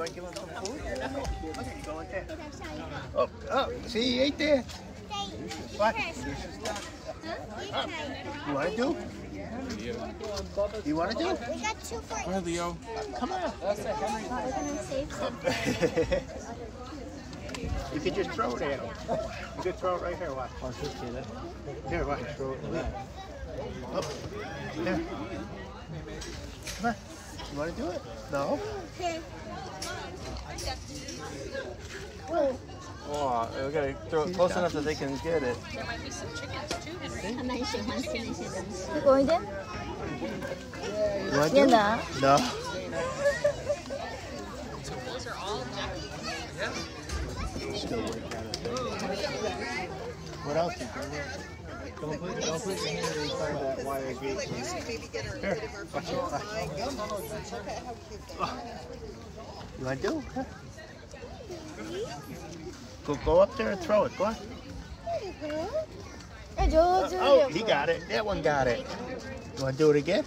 want to give him some food? Okay, you go in there. Oh, oh, see, he ate there. What? Oh, you want to do? You want to do? We got two for Go ahead, Leo. Come on. We're gonna save some. you could just throw it at him. You could throw it right here. Watch. Oh, here, watch. Throw it. Up. There. Come on. You want to do it? No? Okay. Oh, we gotta throw it close enough that they can get it. There might be some chickens too, Henry. I'm not chickens. You going there? You want to? No. No. So those are all Yeah. Still work What else? Don't put, don't put your hand inside that wire gate. Maybe get her, get oh my goodness. Look how cute they. You want to do? Go, go up there and throw it. Go on. Uh, oh, he got it. That one got it. You want to do it again?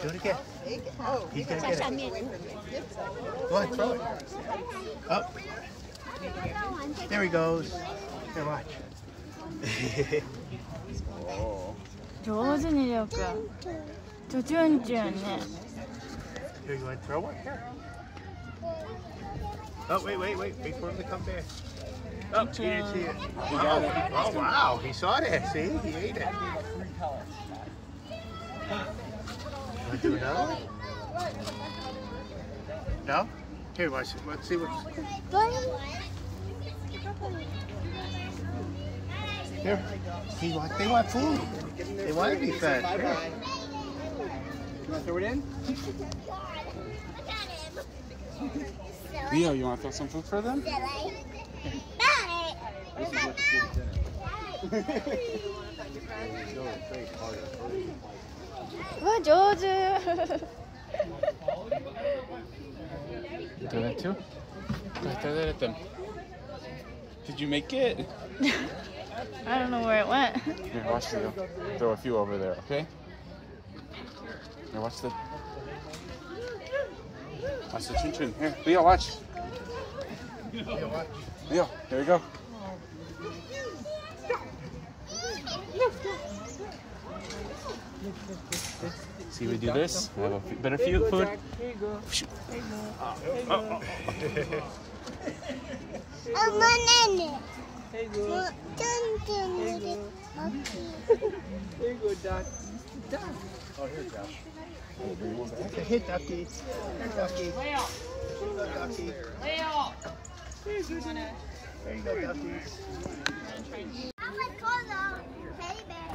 Do it again. He's going to get it. Go on, throw it. Up. There he goes. Here, watch. 上手にりょうくんちょちゅんちゅんね Here, you want to throw it? Here. Oh, wait, wait, wait. Wait for him to come back. Oh, he didn't see it. Oh, oh, wow. He saw that. See? He ate it. Want to do another one? No? Here, watch. Let's see what's... Here. He want, they want food. They want to be fed. Bye -bye. You want to throw it in? Leo, you want to throw some food for them? Bye. George. you doing it too? Go ahead, throw that at them. Did you make it? I don't know where it went Here, watch Leo. Throw a few over there, okay? Here, watch the. Watch the chin chin. Here, Leo, watch. Leo, there you go. See, we do this. We have a f- better few food banana. Hey, good. Hey, good. Hey, good, Doc. Doc. Oh, here, Josh. Hey, Ducky. Hey, Ducky. Leo. Ducky. Leo. Hey, good. Hey, Ducky.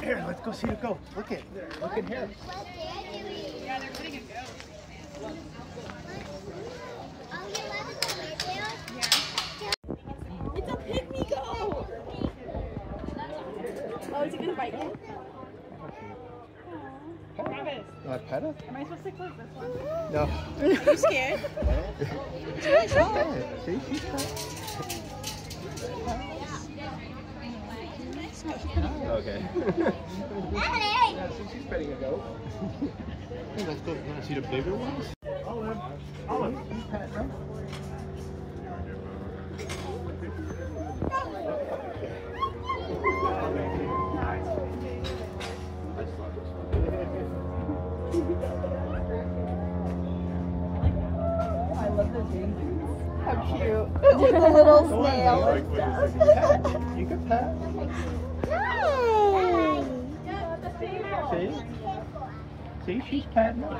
Here, let's go see the goat. Look at, look at here. Yeah, they're putting a goat. Bite you? Travis, You want pet it? am I supposed to close this one? No. Are you scared? See, she's pet. Okay. Daddy. Yeah, see, she's petting a goat. Hey, let's go. You want to see the bigger ones? Olive. Olive, you pet them? How cute. With the little Go on, snail Neil. and stuff. You can pet. See? See, she's petting them.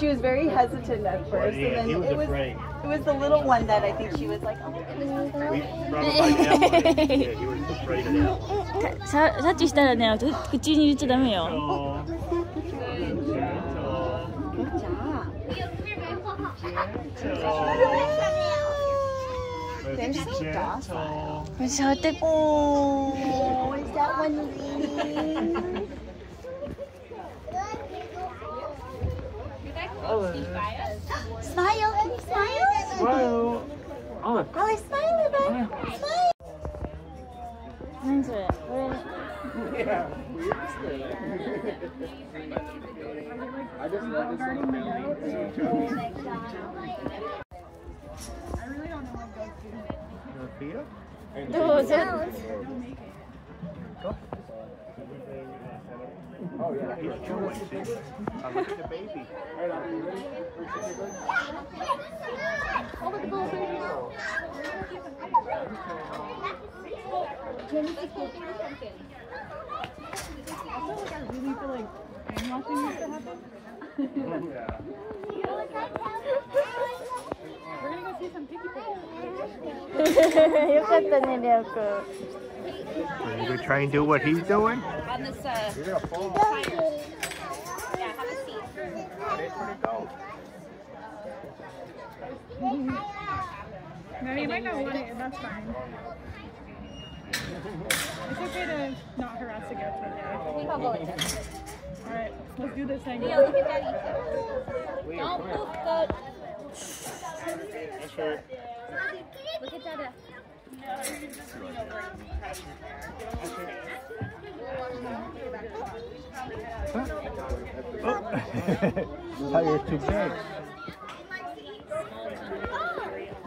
She was very hesitant at first, Yeah, and then he was it was afraid. it was the little one that I think she was like, oh my goodness. We brought him by that one. Yeah, he was afraid of that one. さタッチしたらね口に入れちゃダメよ They're so docile. They're so. Oh, is that one Olive. Smile, smile. Smile. Olive. Olive, smile, Olive. Smile. Into it. We're in it. Yeah, weird I just love this little I really don't know what goes to. Feet up? どうぞ Oh yeah, he's chewing. See? Uh, look at the baby. All right, are you ready? I really feel like brainwashing needs to happen. We're gonna go see some piggy pigs. よかったね、りょうくん。You gonna try and do what he's doing? On this, uh, You're gonna fall. yeah, have a seat. Where'd? No, you might not want it, that's fine. It's okay to not harass the goats right there. I'll go with. Alright, let's do this thing. Leo, look at daddy. Don't move, goat. Look at dada. Oh, you're too big.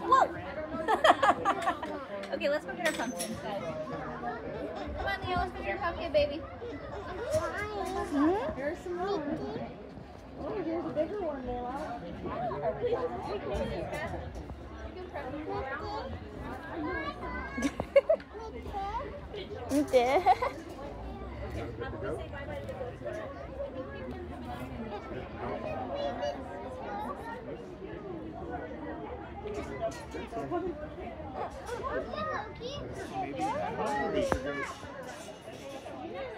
Whoa! okay, let's go get our pumpkin instead. Come on, Leo, let's go get our pumpkin, baby. There's some more. Oh, there's a bigger one, Leo. 見て。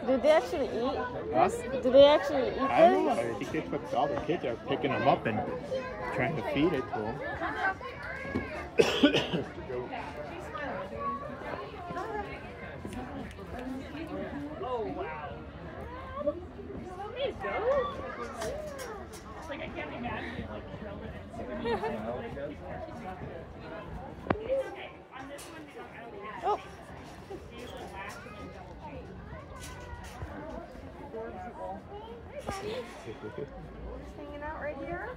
Do they actually eat? Huh? Do they actually eat I don't know. I think they put, all the kids are picking them up and trying to feed it to them. Oh. Hanging out right here.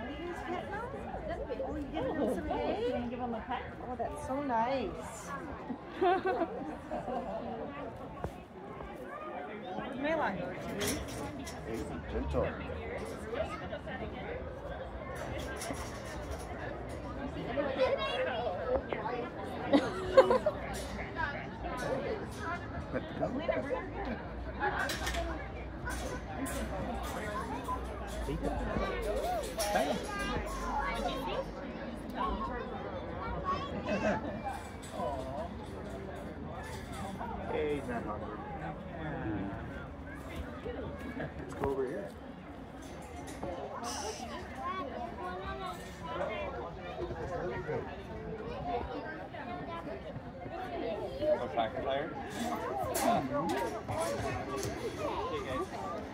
Are you guys petting them? Oh, you giving them some eggs? You gonna give them a pet? Oh, that's so nice. You may it. Gentle. Let go. Hey. He's not hungry. Let's go over here.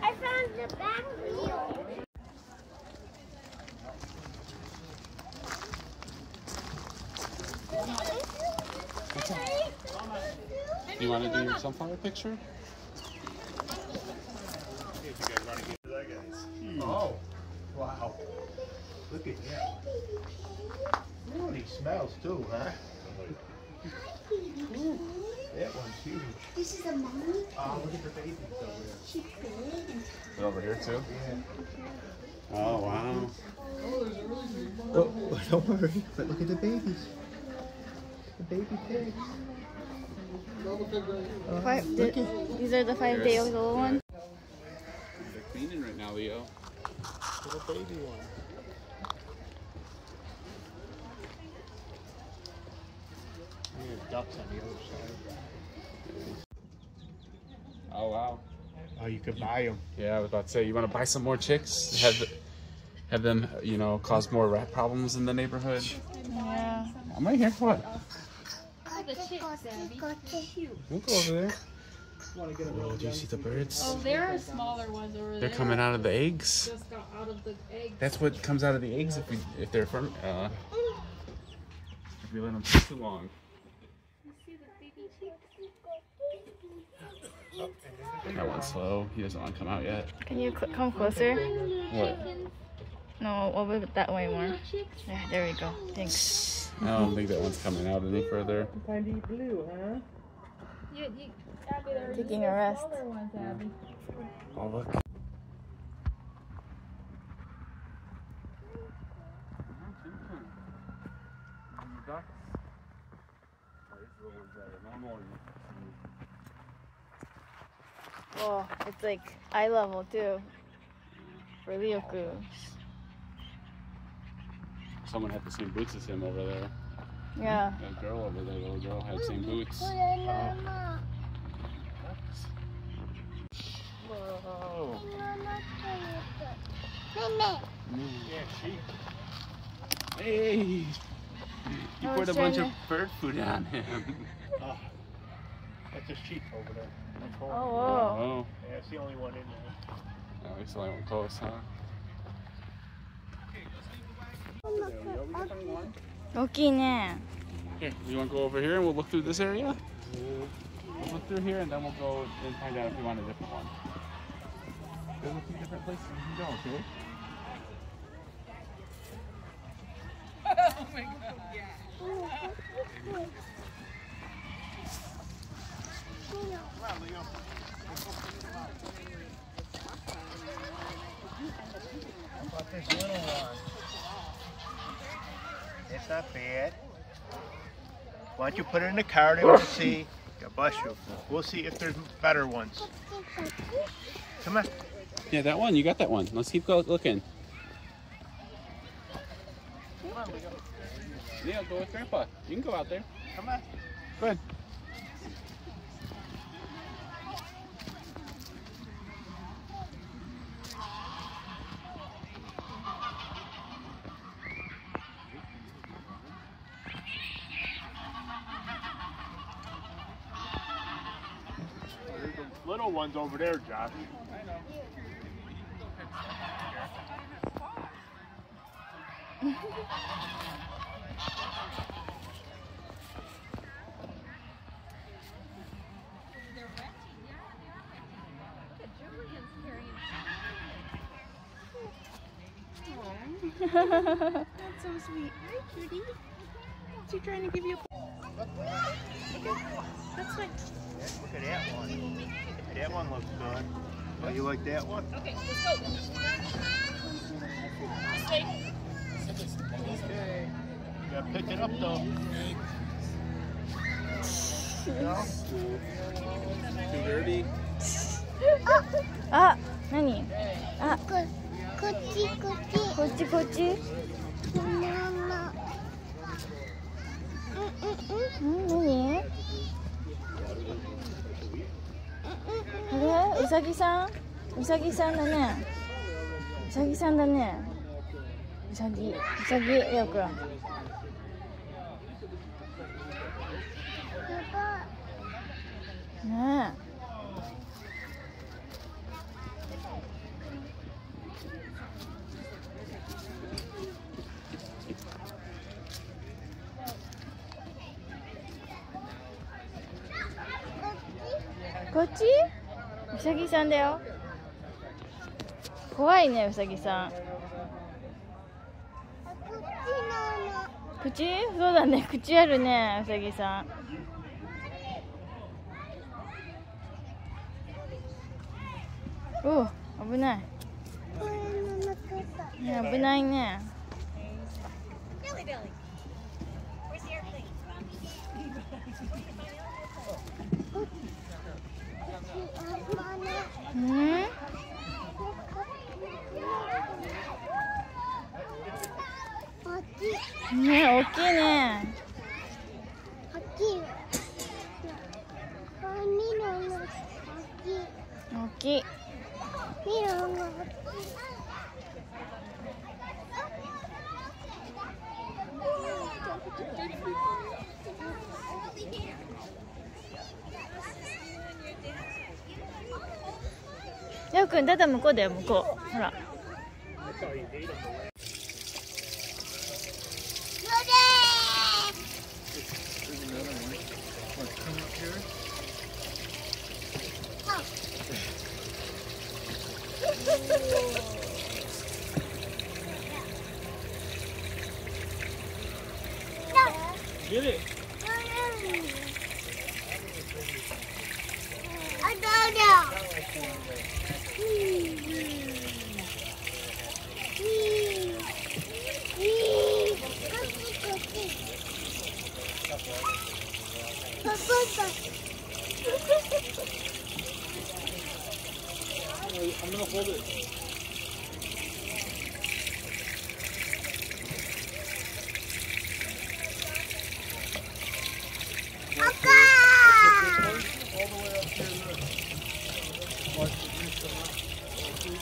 I found the back wheel. You want to do your sunflower picture? Oh, wow. Look at him. Oh, he smells too, huh? Ooh, that one's huge. This is a mommy. Oh, look at the babies over there. She's big. Over here too. Yeah. Oh wow. Oh, oh don't worry, but look at the babies. The baby pigs. Uh, five, the, these are the five day old ones. They're cleaning right now, Leo. Little baby one. And there's ducks on the other side. Oh wow. Oh, you could buy them. Yeah, I was about to say, you want to buy some more chicks? Have the, have them, you know, cause more rat problems in the neighborhood? Yeah. I'm right here. What? The chicks, Abby. We'll go over there. Oh, do you see the birds? Oh, there are smaller ones over there. They're coming out of the eggs. Just got out of the egg. That's what comes out of the eggs if we if they're from uh if we let them sit too long. That one's slow. He doesn't want to come out yet. Can you cl- come closer? What? No, over that way more. Yeah, there we go. Thanks. I don't think that one's coming out any further. You, you, Abby, there Taking a rest. smaller ones, Abby. Oh, look. Oh, it's like eye level too. For Ryoku someone had the same boots as him over there. Yeah. That girl over there, the little girl had the same boots. Whoa. Hey! You I poured a bunch of bird food on him. Oh. that's his sheep over there. Oh, oh, oh. Yeah, it's the only one in there. Oh, at least the only one close, huh? Okay, now. Okay, you want to go over here and we'll look through this area? We'll look through here and then we'll go and find out if we want a different one. There's a few different places you can go, okay? oh my god. Yeah. This little one. It's not bad. Why don't you put it in the cart and we'll see. God bless you. We'll see if there's better ones. Come on. Yeah, that one. You got that one. Let's keep go looking. Neil, go with Grandpa. You can go out there. Come on. Go ahead. Little ones over there, Josh. That's so sweet. Hi, cutie. Is he trying to give you a... Okay. Look at that one. That one looks good. Oh, you like that one? Okay, let's go. You gotta pick it up though. Too dirty. あ、何？ここっちこっちこっちこっち？ママうんうんうんん？何？あ うさぎさん？うさぎさんだね。うさぎさんだね。うさぎ、うさぎ、よくん。ねえ。こっち？うさぎさんだよ。怖いね、うさぎさん。口？そうだね。口あるねうさぎさん。おう危ない、危ないねうん？こっちね大きいね大きいこれ見るの大きい大きい見るの大きいりょうくんただ向こうだよ向こう。ほら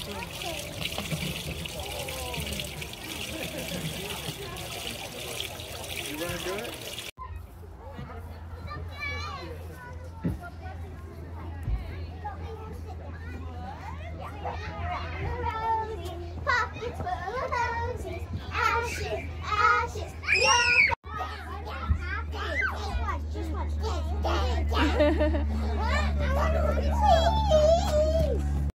You wanna do it?